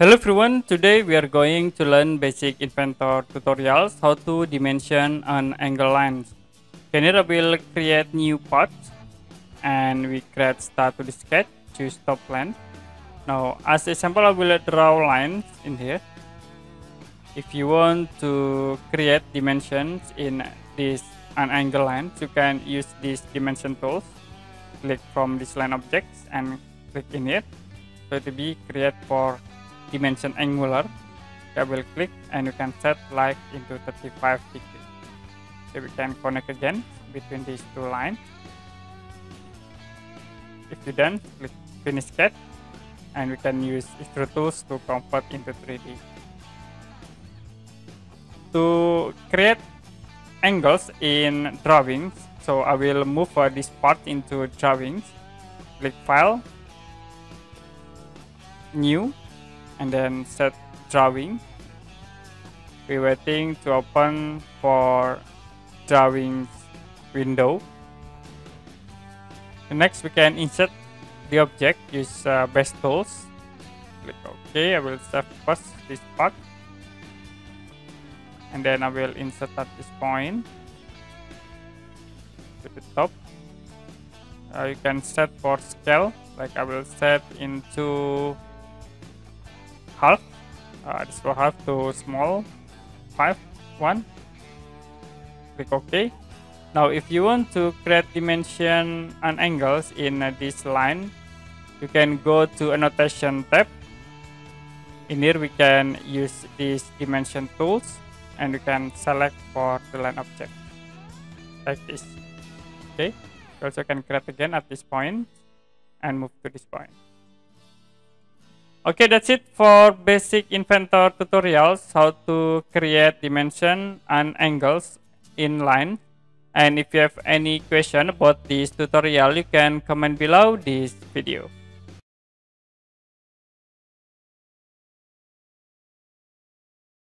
Hello everyone, today we are going to learn basic Inventor tutorials how to dimension an angle here I will create new part and we create start to the sketch, choose top line. Now as example I will draw lines in here. If you want to create dimensions in this an angle line, you can use these dimension tools. Click from this line objects and click in it. So to be create for dimension angular. Double click and you can set like into 35 degrees. So we can connect again between these two lines. If you done click finish sketch and we can use extrude tools to convert into 3d to create angles in drawings so i will move uh, this part into drawings. Click file. New and then set drawing. We're waiting to open for drawings window. Next we can insert the object use uh, base tools. Click ok. I will set first this part. And then i will insert at this point. To the top. Uh, you can set for scale. Like i will set into half. Uh, this will have to small. 5 1 click ok. Now if you want to create dimension and angles in uh, this line you can go to annotation tab. In here we can use these dimension tools and you can select for the line object. Like this. Okay you also can create again at this point and move to this point Okay, that's it for basic Inventor tutorials, how to create dimension and angles in line. And if you have any question about this tutorial, you can comment below this video.